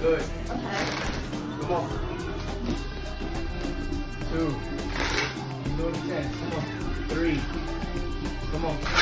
Good. Okay. Come on. Two. Keep doing the ten. Come on. Three. Come on.